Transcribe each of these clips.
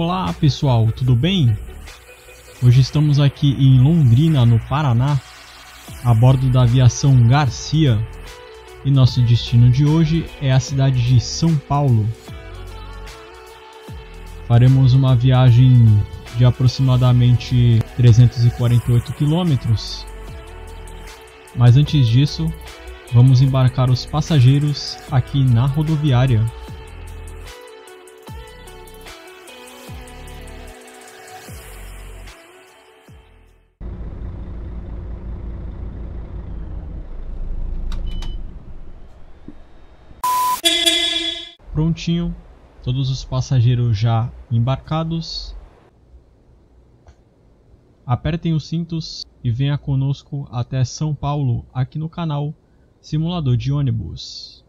Olá pessoal, tudo bem? Hoje estamos aqui em Londrina, no Paraná, a bordo da aviação Garcia e nosso destino de hoje é a cidade de São Paulo. Faremos uma viagem de aproximadamente 348 quilômetros, mas antes disso, vamos embarcar os passageiros aqui na rodoviária. Prontinho, todos os passageiros já embarcados. Apertem os cintos e venha conosco até São Paulo aqui no canal Simulador de ônibus.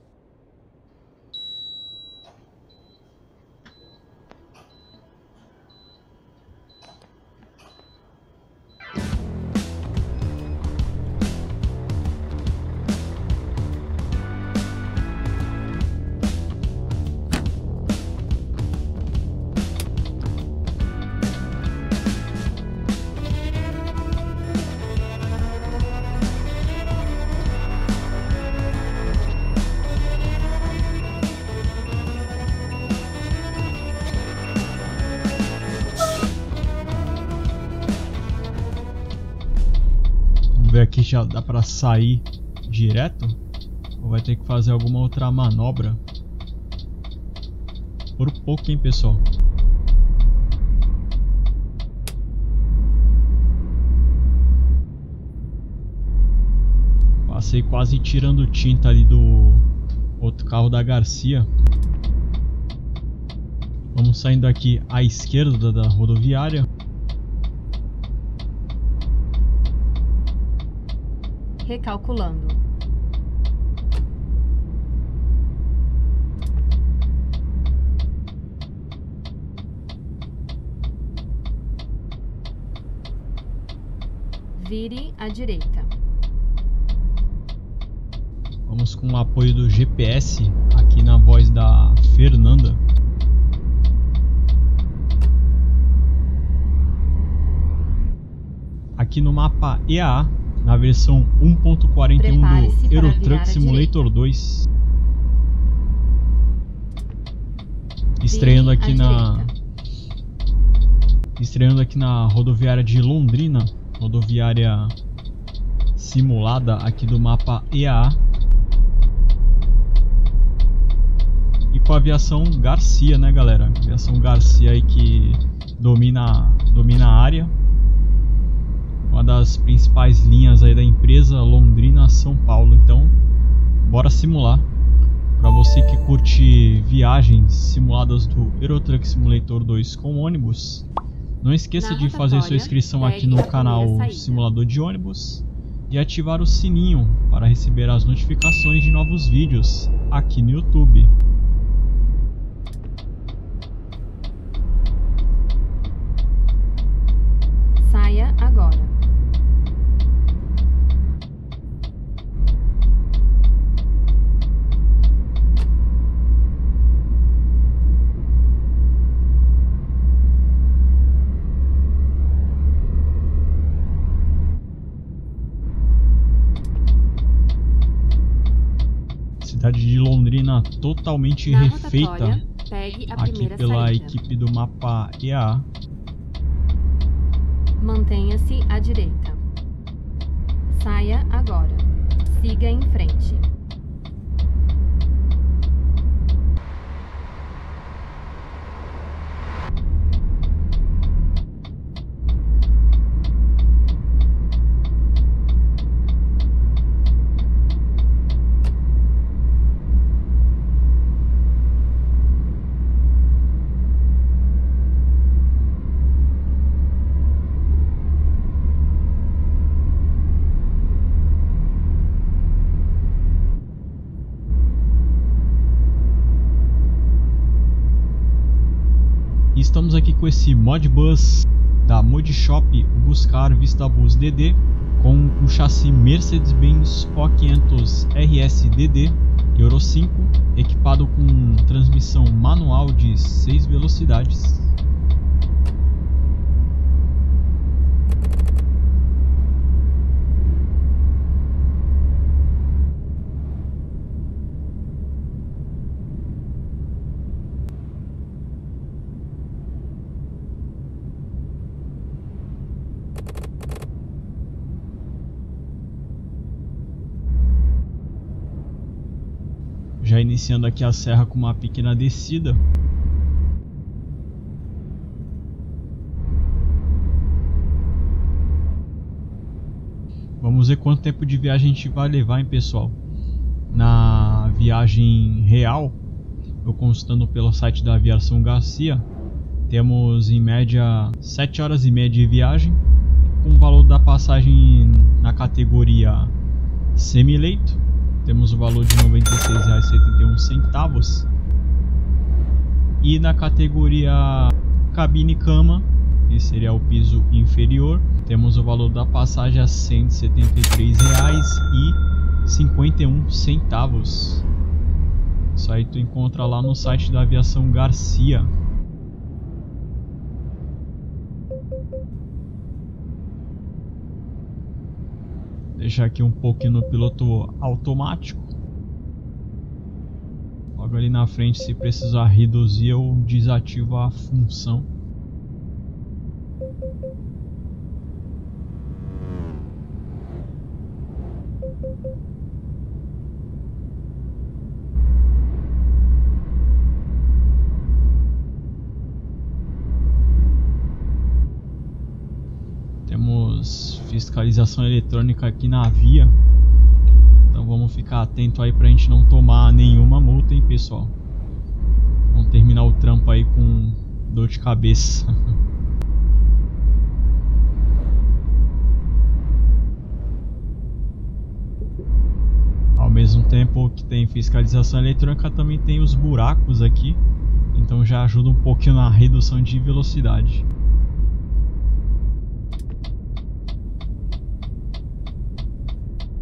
Já dá pra sair direto? Ou vai ter que fazer alguma outra manobra? Por pouco, hein, pessoal? Passei quase tirando tinta ali do outro carro da Garcia. Vamos saindo aqui à esquerda da rodoviária. Recalculando. Vire à direita. Vamos com o apoio do GPS aqui na voz da Fernanda. Aqui no mapa EAA, na versão 1.41 Prepare-se do Euro Truck Simulator 2. Estreando aqui na estreando aqui na rodoviária de Londrina, rodoviária simulada aqui do mapa EAA. E com a aviação Garcia, né, galera? Aviação Garcia aí que domina domina a área. Uma das principais linhas aí da empresa Londrina São Paulo. Então, bora simular. Para você que curte viagens simuladas do Euro Truck Simulator 2 com ônibus, não esqueça de fazer sua inscrição aqui no canal. Simulador de Ônibus e ativar o sininho para receber as notificações de novos vídeos aqui no YouTube. Saia agora. Cidade de Londrina totalmente Na refeita rotatória, pegue a aqui pela saída. equipe do mapa EA. Mantenha-se à direita. Saia agora. Siga em frente. E estamos aqui com esse Modbus da Modshop Buscar Vista Bus DD com o chassi Mercedes-Benz O500 RS-DD Euro 5, equipado com transmissão manual de 6 velocidades. Iniciando aqui a serra com uma pequena descida. Vamos ver quanto tempo de viagem a gente vai levar, hein, pessoal. Na viagem real, eu consultando pelo site da Aviação Garcia, temos em média 7 horas e meia de viagem, com o valor da passagem na categoria semi-leito, temos o valor de R$ 96,71. E na categoria cabine cama, que seria o piso inferior, temos o valor da passagem a R$ 173,51. Isso aí tu encontra lá no site da Aviação Garcia. Deixar aqui um pouquinho no piloto automático. Logo ali na frente, se precisar reduzir, eu desativo a função. Fiscalização eletrônica aqui na via. Então vamos ficar atento aí pra gente não tomar nenhuma multa, hein, pessoal. Vamos terminar o trampo aí com dor de cabeça. Ao mesmo tempo que tem fiscalização eletrônica, também tem os buracos aqui. Então já ajuda um pouquinho na redução de velocidade.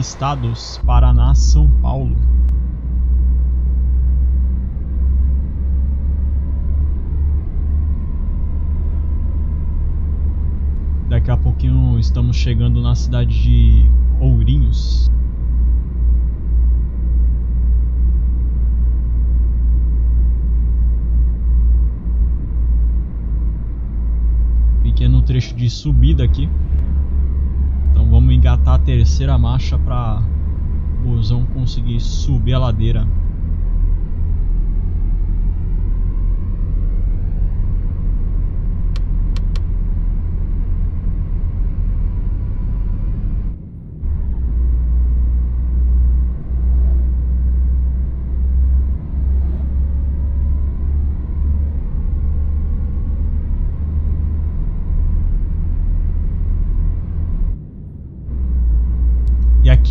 Estados Paraná-São Paulo. Daqui a pouquinho estamos chegando na cidade de Ourinhos. Pequeno trecho de subida aqui. Engatar a terceira marcha para o busão conseguir subir a ladeira.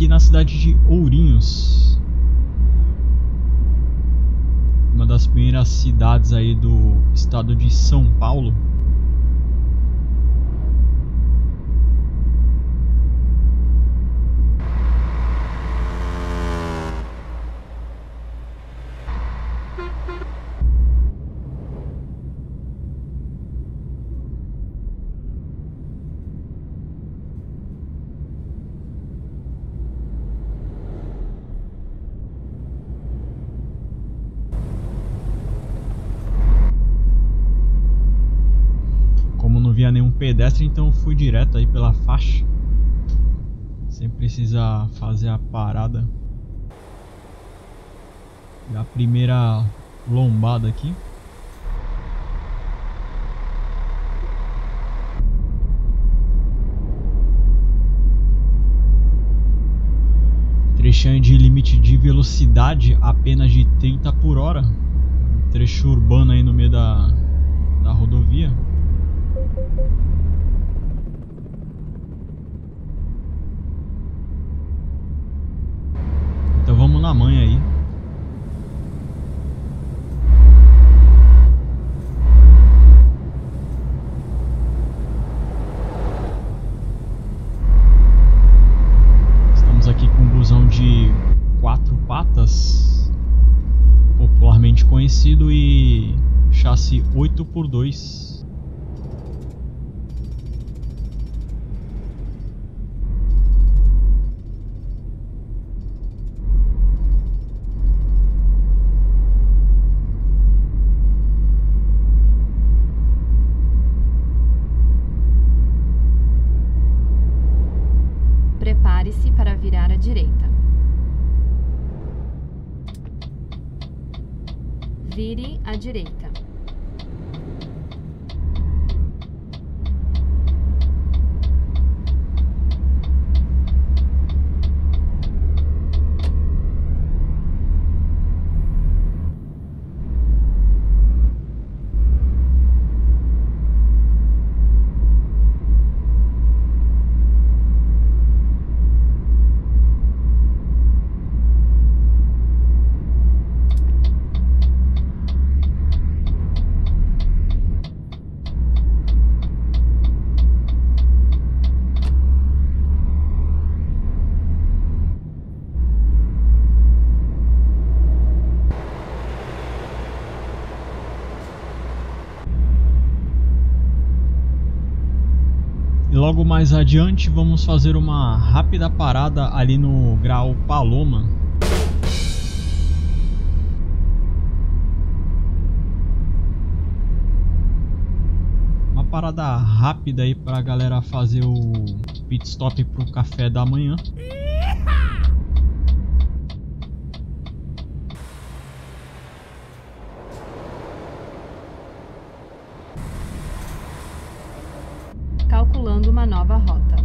Aqui na cidade de Ourinhos. Uma das primeiras cidades aí do estado de São Paulo. via nenhum pedestre, então fui direto aí pela faixa. Sem precisar fazer a parada. E a primeira lombada aqui. Trechinho de limite de velocidade apenas de 30 por hora. Trecho urbano aí no meio da, da rodovia. Então vamos na mãe aí. Estamos aqui com um busão de quatro patas, popularmente conhecido e chassi 8x2. Mais adiante vamos fazer uma rápida parada ali no grau Paloma. Uma parada rápida aí para a galera fazer o pit stop para o café da manhã. calculando uma nova rota.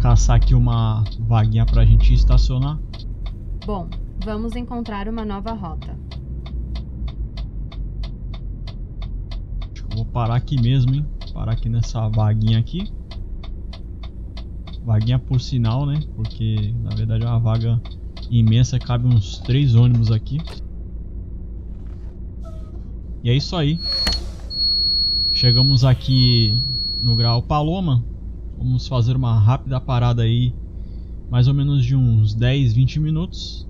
caçar aqui uma vaguinha pra gente estacionar. Bom, vamos encontrar uma nova rota. Acho que eu vou parar aqui mesmo, hein? Parar aqui nessa vaguinha aqui. Vaguinha por sinal, né? Porque na verdade é uma vaga imensa, cabe uns três ônibus aqui. E é isso aí. Chegamos aqui no grau Paloma. Vamos fazer uma rápida parada aí, mais ou menos de uns 10, 20 minutos.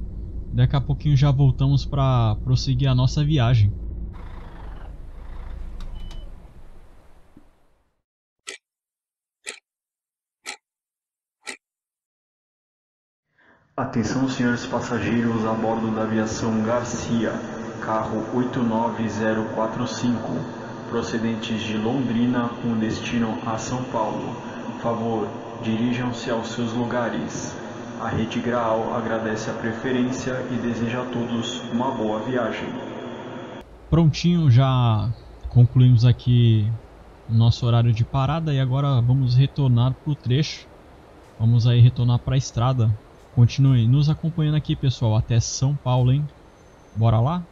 Daqui a pouquinho já voltamos para prosseguir a nossa viagem. Atenção, senhores passageiros a bordo da aviação Garcia, carro 89045, procedentes de Londrina com destino a São Paulo favor, dirijam-se aos seus lugares. A Rede Graal agradece a preferência e deseja a todos uma boa viagem. Prontinho, já concluímos aqui nosso horário de parada e agora vamos retornar para o trecho. Vamos aí retornar para a estrada. Continue nos acompanhando aqui, pessoal, até São Paulo, hein? Bora lá?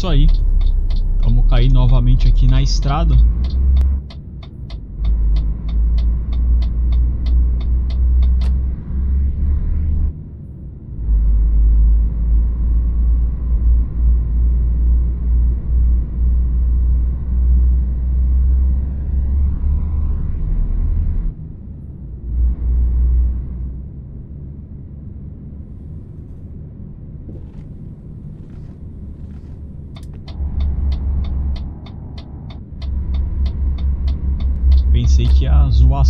Isso aí. Vamos cair novamente aqui na estrada.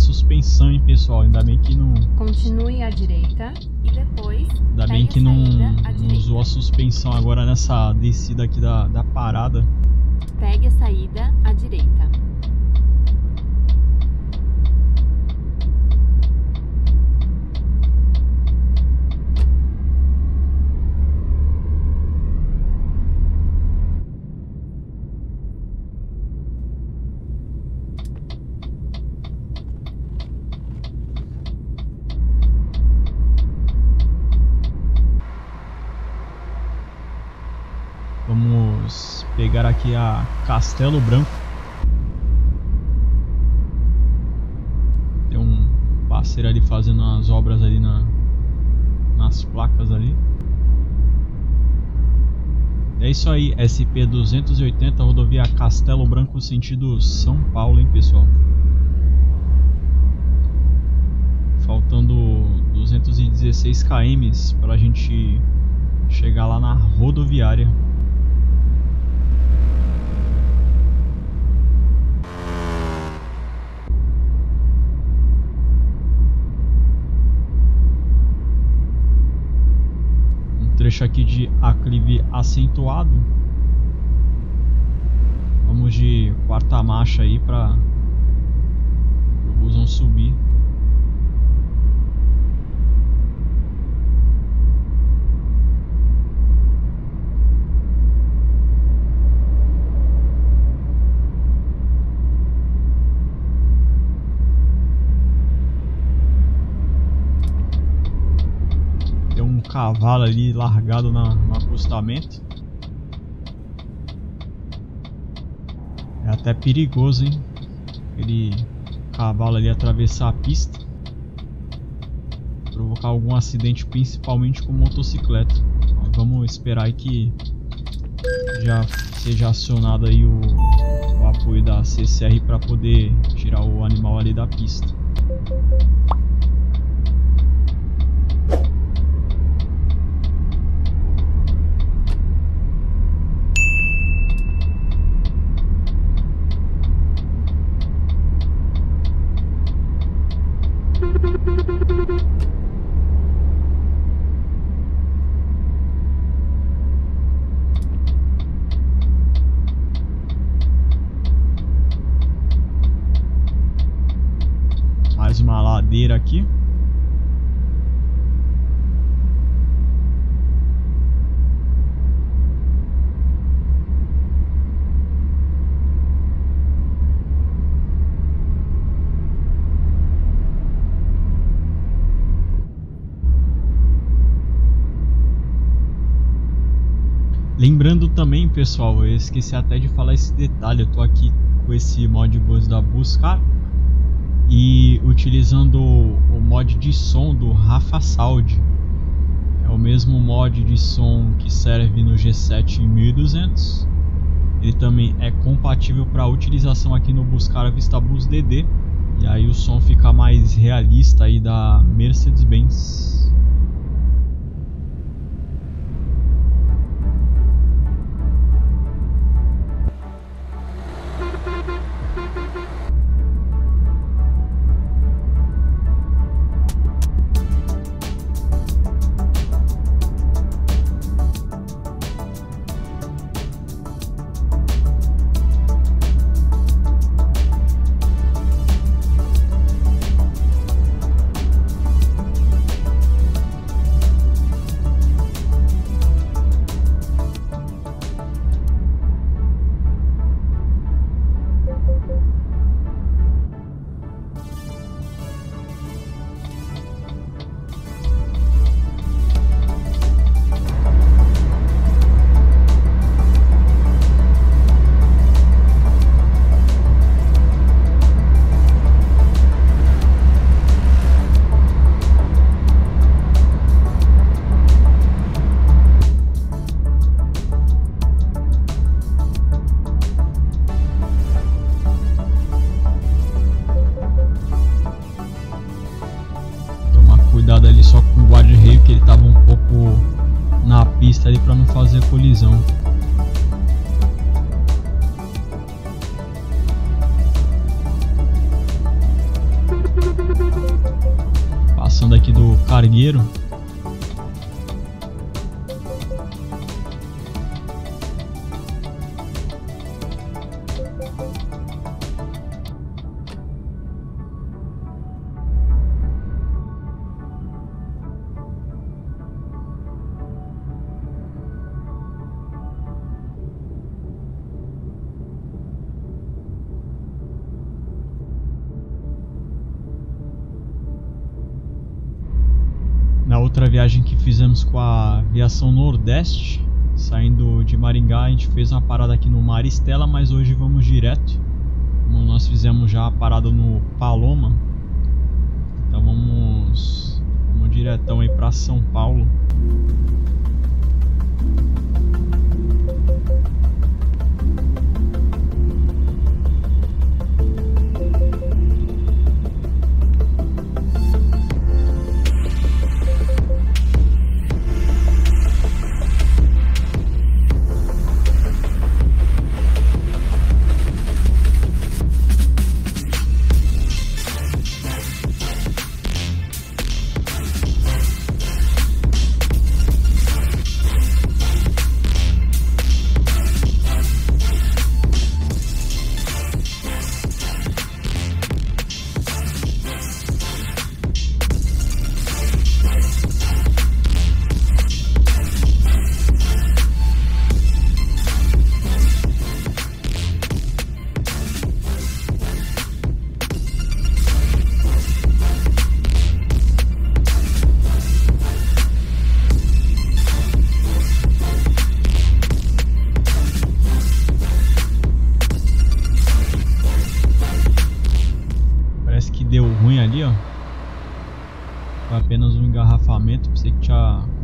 Suspensão, hein, pessoal. Ainda bem que não. Continue à direita e depois. Ainda bem que não, não zoou a suspensão agora nessa descida aqui da, da parada. Pegue a saída à direita. Vamos pegar aqui a Castelo Branco. Tem um parceiro ali fazendo as obras ali na, nas placas ali. É isso aí, SP-280, rodovia Castelo Branco, sentido São Paulo, hein, pessoal? Faltando 216 km para a gente chegar lá na rodoviária. Trecho aqui de aclive acentuado. Vamos de quarta marcha aí para o busão subir. Cavalo ali largado na, no acostamento. É até perigoso, hein? Aquele cavalo ali atravessar a pista. Provocar algum acidente, principalmente com motocicleta. Então, vamos esperar aí que já seja acionado aí o, o apoio da CCR para poder tirar o animal ali da pista. ladeira aqui. Lembrando também, pessoal, eu esqueci até de falar esse detalhe, eu tô aqui com esse Modbus da Buscar e utilizando o mod de som do Rafa Saud. É o mesmo mod de som que serve no G7 1200. Ele também é compatível para utilização aqui no Buscar Vistabus DD. E aí o som fica mais realista aí da Mercedes-Benz. para não fazer colisão. Passando aqui do cargueiro, a aviação Nordeste, saindo de Maringá, a gente fez uma parada aqui no Maristela, mas hoje vamos direto. Como nós fizemos já a parada no Paloma. Então vamos, vamos diretão aí para São Paulo.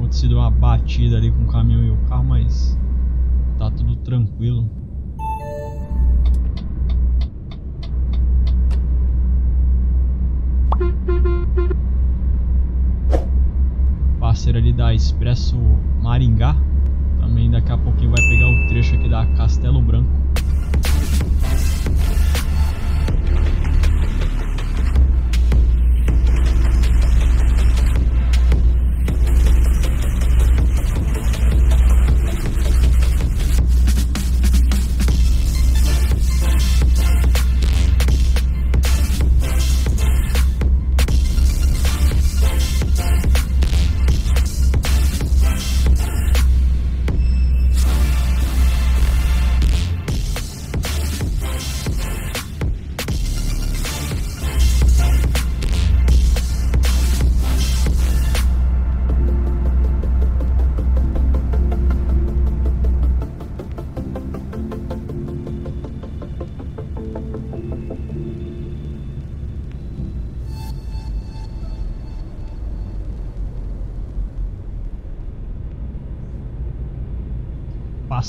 Acontecido uma batida ali com o caminhão e o carro, mas tá tudo tranquilo. Parceiro ali da Expresso Maringá. Também daqui a pouquinho vai pegar o trecho aqui da Castelo Branco.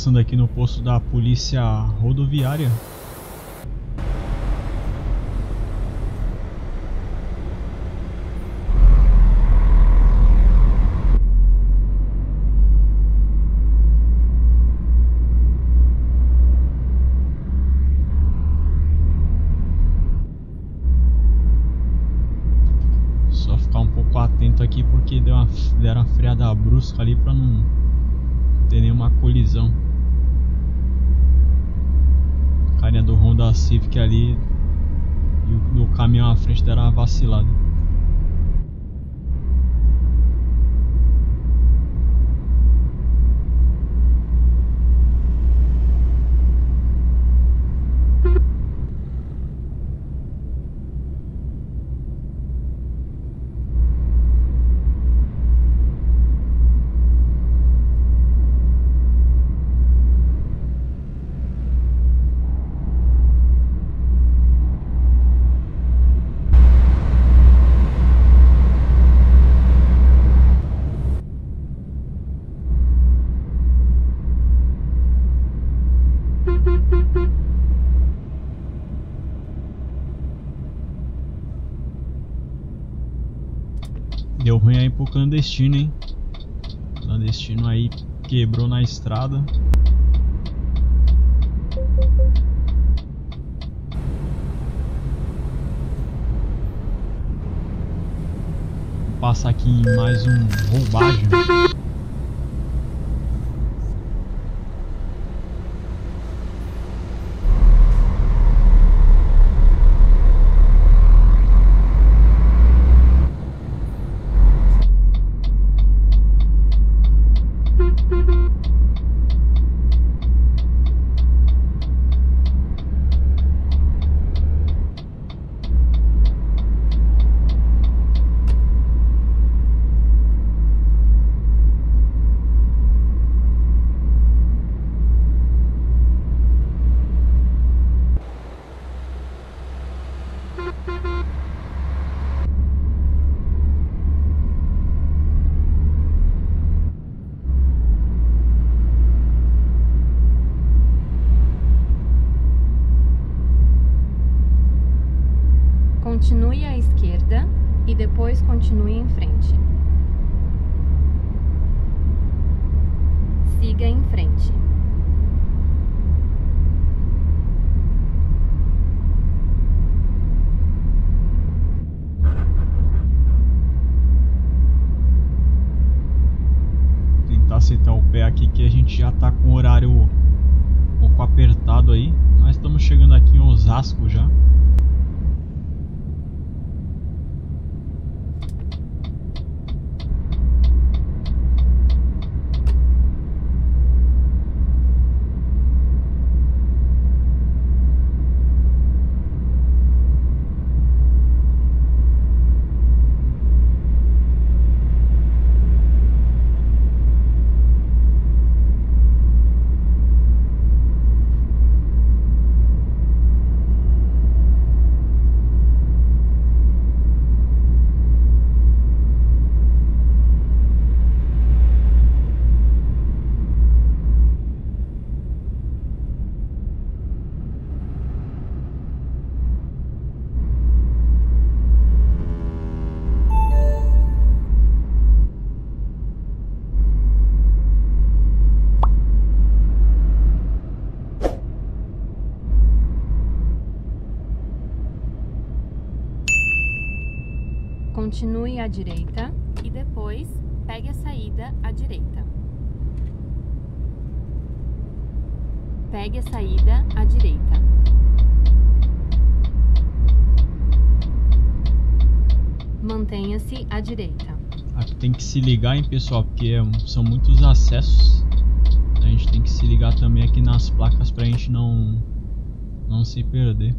Passando aqui no posto da polícia rodoviária. Só ficar um pouco atento aqui porque deu uma, deram uma freada brusca ali pra pro clandestino, hein? Clandestino aí quebrou na estrada. passar aqui em mais um roubagem. Continue à esquerda e depois continue em frente. Siga em frente. Tentar aceitar o pé aqui que a gente já tá com o horário um pouco apertado aí. Mas estamos chegando aqui em Osasco já. Continue à direita e depois pegue a saída à direita. Pegue a saída à direita. Mantenha-se à direita. Aqui tem que se ligar, hein, pessoal, porque são muitos acessos. A gente tem que se ligar também aqui nas placas pra gente não, não se perder.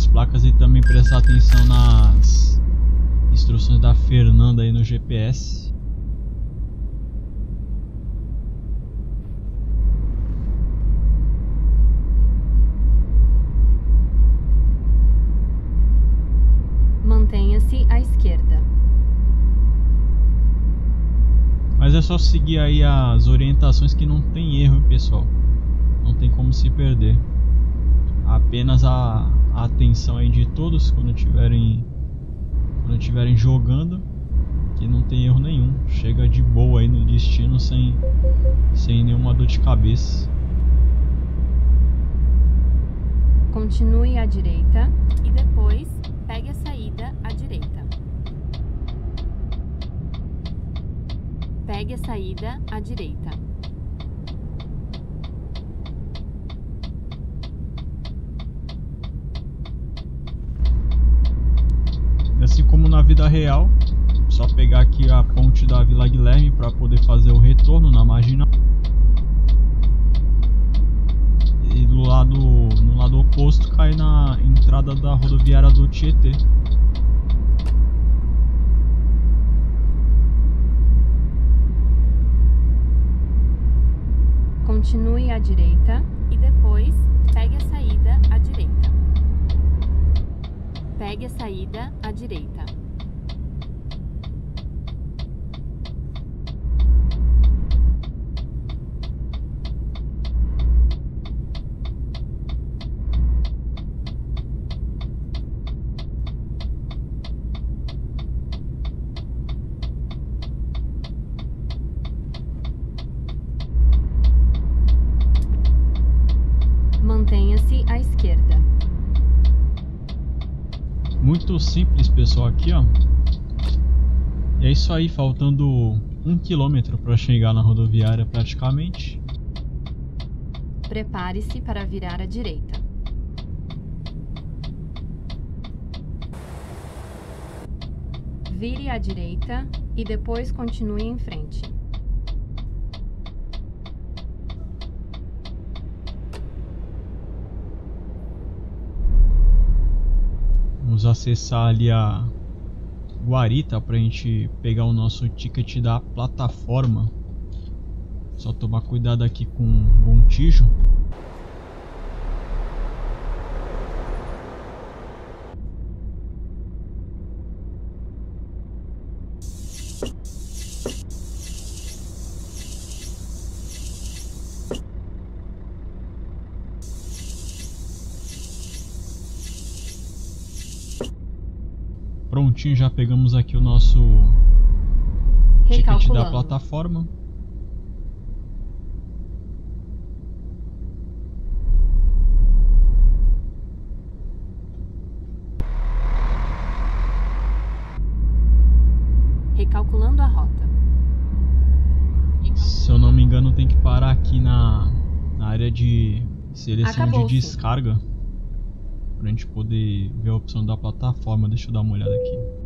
Nas placas e também prestar atenção nas instruções da Fernanda aí no GPS. Mantenha-se à esquerda. Mas é só seguir aí as orientações que não tem erro, pessoal. Não tem como se perder. Apenas a, a atenção aí de todos quando estiverem quando estiverem jogando, que não tem erro nenhum. Chega de boa aí no destino sem sem nenhuma dor de cabeça. Continue à direita e depois pegue a saída à direita. Pegue a saída à direita. Assim como na vida real, só pegar aqui a ponte da Vila Guilherme para poder fazer o retorno na marginal. E do lado, no lado oposto cai na entrada da rodoviária do Tietê. Continue à direita e depois pegue a saída à direita. Pegue a saída à direita. Mantenha-se à esquerda. Muito pessoal, aqui, ó. E é isso aí, faltando um quilômetro para chegar na rodoviária praticamente. Prepare-se para virar à direita. Vire à direita e depois continue em frente. Vamos acessar ali a guarita para a gente pegar o nosso ticket da plataforma. Só tomar cuidado aqui com o Gontijo. Prontinho, já pegamos aqui o nosso ticket da plataforma. Recalculando a rota. Se eu não me engano, tem que parar aqui na, na área de seleção de descarga pra gente poder ver a opção da plataforma. Deixa eu dar uma olhada aqui.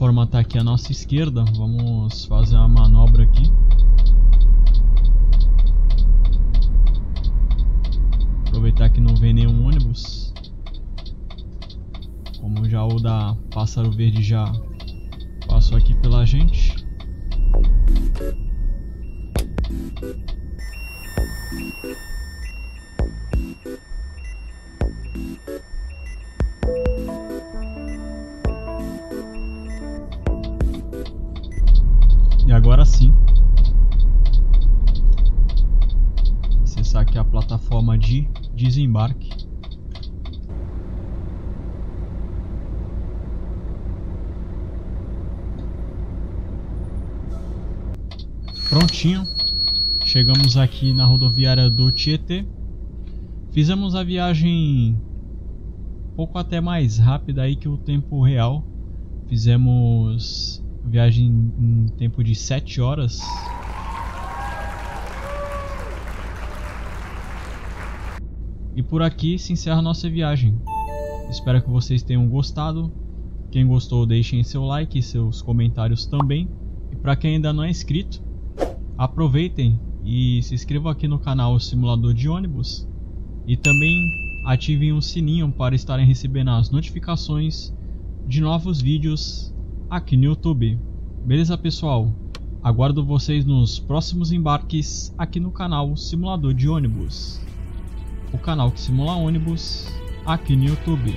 A está aqui à nossa esquerda. Vamos fazer uma manobra aqui. Aproveitar que não vem nenhum ônibus. Como já o da Pássaro Verde já passou aqui pela gente. De desembarque. Prontinho. Chegamos aqui na rodoviária do Tietê. Fizemos a viagem um pouco até mais rápida aí que o tempo real. Fizemos viagem em tempo de 7 horas. E por aqui se encerra nossa viagem. Espero que vocês tenham gostado. Quem gostou, deixem seu like e seus comentários também. E para quem ainda não é inscrito, Aproveitem e se inscrevam aqui no canal Simulador de Ônibus e também ativem o sininho para estarem recebendo as notificações de novos vídeos aqui no YouTube. Beleza, pessoal? Aguardo vocês nos próximos embarques aqui no canal Simulador de Ônibus. O canal que simula ônibus aqui no YouTube.